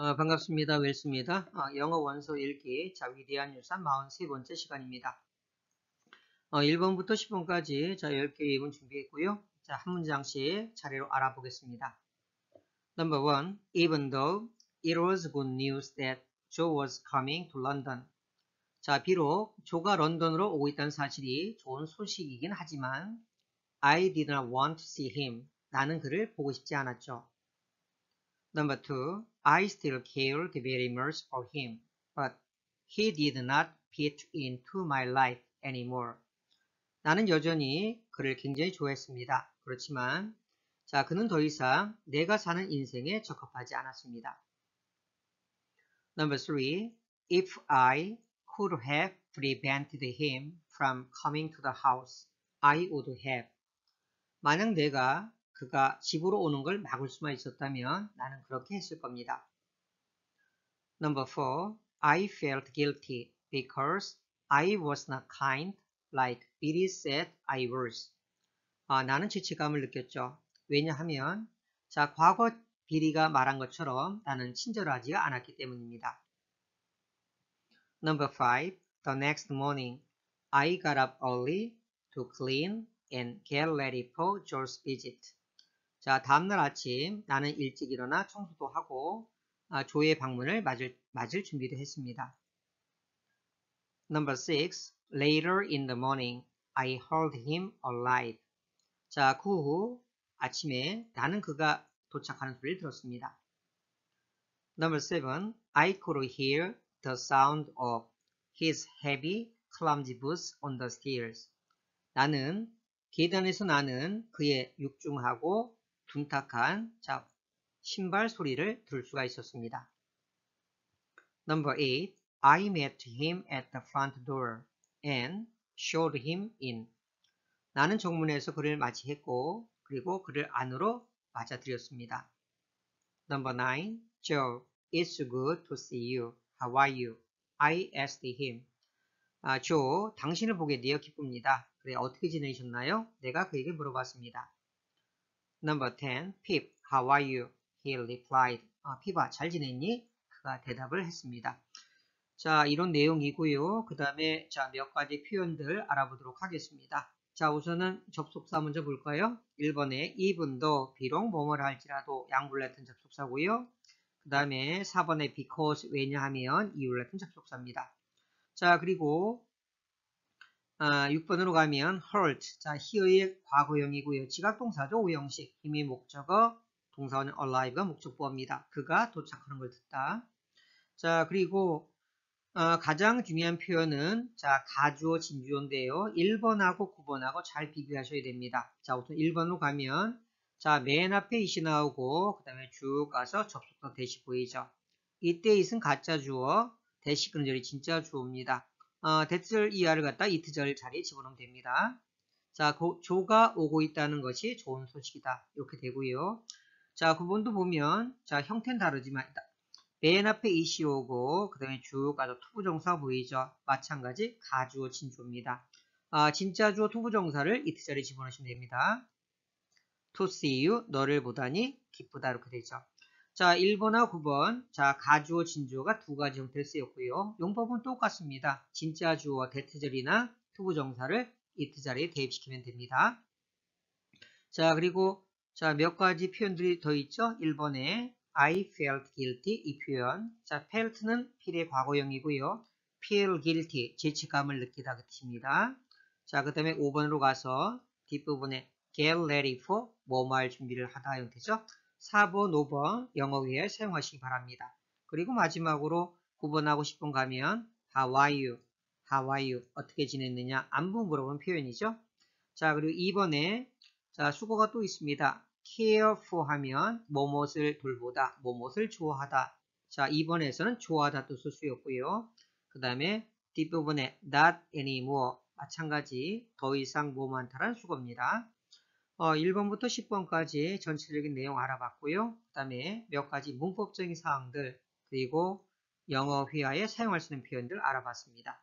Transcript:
어, 반갑습니다. 웰스입니다. 어, 영어 원서 읽기 자 위 대한 유산 43번째 시간입니다. 어, 1번부터 10번까지 자 10개의 예문 준비했고요. 자, 한 문장씩 차례로 알아보겠습니다. Number one, even though it was good news that Joe was coming to London. 자, 비록 조가 런던으로 오고 있다는 사실이 좋은 소식이긴 하지만 I did not want to see him. 나는 그를 보고 싶지 않았죠. Number two, I still cared very much for him, but he did not fit into my life anymore. 나는 여전히 그를 굉장히 좋아했습니다. 그렇지만 자, 그는 더 이상 내가 사는 인생에 적합하지 않았습니다. Number three, if I could have prevented him from coming to the house, I would have. 만약 내가 그가 집으로 오는 걸 막을 수만 있었다면 나는 그렇게 했을 겁니다. Number 4. I felt guilty because I was not kind like Billy said I was. 아, 나는 죄책감을 느꼈죠. 왜냐하면 자 과거 비리가 말한 것처럼 나는 친절하지 않았기 때문입니다. Number 5. The next morning, I got up early to clean and get ready for Joe's visit. 자, 다음날 아침 나는 일찍 일어나 청소도 하고 아, 조의 방문을 맞을, 맞을 준비도 했습니다. Number 6. Later in the morning, I heard him alive. 자, 그 후 아침에 나는 그가 도착하는 소리를 들었습니다. Number 7. I could hear the sound of his heavy, clumsy boots on the stairs. 나는 계단에서 나는 그의 육중하고 둔탁한 자, 신발 소리를 들을 수가 있었습니다. Number 8. I met him at the front door and showed him in. 나는 정문에서 그를 맞이했고 그리고 그를 안으로 맞아들였습니다. Number 9. Joe, it's good to see you. How are you? I asked him. 아, 조, 당신을 보게 되어 기쁩니다. 그래, 어떻게 지내셨나요? 내가 그에게 물어봤습니다. Number 10. Pip, how are you? He replied. 아, 피바, 잘 지냈니? 그가 대답을 했습니다. 자, 이런 내용이고요. 그 다음에 자, 몇 가지 표현들 알아보도록 하겠습니다. 자, 우선은 접속사 먼저 볼까요? 1번에 even도 비록 뭐뭐를 할지라도 양불 같은 접속사고요. 그 다음에 4번에 because 왜냐하면 이유를 같은 접속사입니다. 자, 그리고 아, 6번으로 가면 hurt. 자, here의 과거형이고요. 지각동사죠. 오형식. 힘이 목적어, 동사원은 alive가 목적보입니다. 그가 도착하는 걸 듣다. 자, 그리고 어, 가장 중요한 표현은 자, 가주어 진주어인데요. 1번하고 9번하고 잘 비교하셔야 됩니다. 자, 우선 1번으로 가면 자, 맨 앞에 it이 나오고 그 다음에 쭉 가서 접속사 that이 보이죠. 이때 it은 가짜 주어, that이 끈 절이 진짜 주어입니다. 어, that절 이하를 갖다 it절 자리에 집어넣으면 됩니다. 자, 고, 조가 오고 있다는 것이 좋은 소식이다. 이렇게 되고요. 자, 9번도 보면 자, 형태는 다르지만 맨 앞에 it이 오고 그 다음에 쭉 가서 투부정사 보이죠? 마찬가지 가주어 진주입니다. 아, 진짜 주어 투부정사를 it절에 집어넣으시면 됩니다. to see you, 너를 보다니 기쁘다 이렇게 되죠. 자, 1번하고 9번. 자, 가주어, 진주어가 두 가지 형태를 쓰였고요. 용법은 똑같습니다. 진짜 주어, that절이나 투부정사를 it 자리에 대입시키면 됩니다. 자, 그리고 자, 몇 가지 표현들이 더 있죠? 1번에 I felt guilty 이 표현. 자, felt는 feel의 과거형이고요. feel guilty, 죄책감을 느끼다 그 뜻입니다. 자, 그 다음에 5번으로 가서 뒷부분에 get ready for 뭐뭐 할 준비를 하다 형태죠. 4번, 5번 영어 위에 사용하시기 바랍니다. 그리고 마지막으로 9번하고 10번 가면 How are you? How are you? 어떻게 지냈느냐? 안부 물어보는 표현이죠. 자, 그리고 2번에 자, 수고가 또 있습니다. care for 하면 뭐뭇을 돌보다, 뭐뭇을 좋아하다. 자, 2번에서는 좋아하다 뜻을 쓰였고요. 그 다음에 뒷부분에 not anymore 마찬가지 더 이상 뭐 많다란 수고입니다. 어, 1번부터 10번까지 전체적인 내용 알아봤고요. 그 다음에 몇 가지 문법적인 사항들 그리고 영어 회화에 사용할 수 있는 표현들 알아봤습니다.